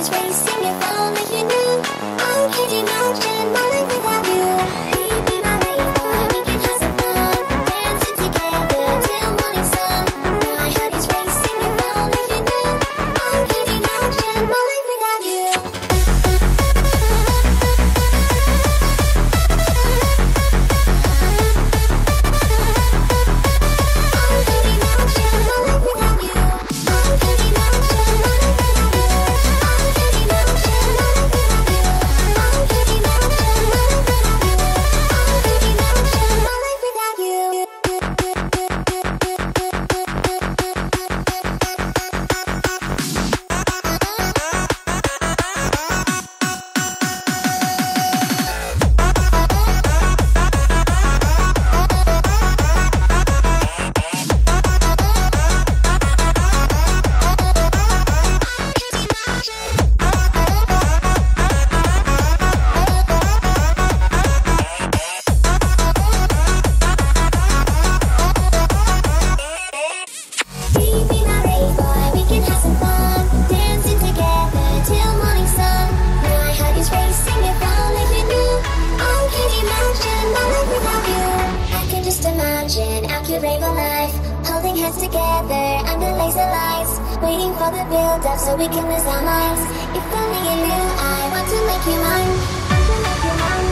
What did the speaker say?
is racing around the you know I'm oh, heading rainbow life, holding hands together under laser lights, waiting for the build up so we can lose our minds. If only you knew I want to make you mine, I can make you mine.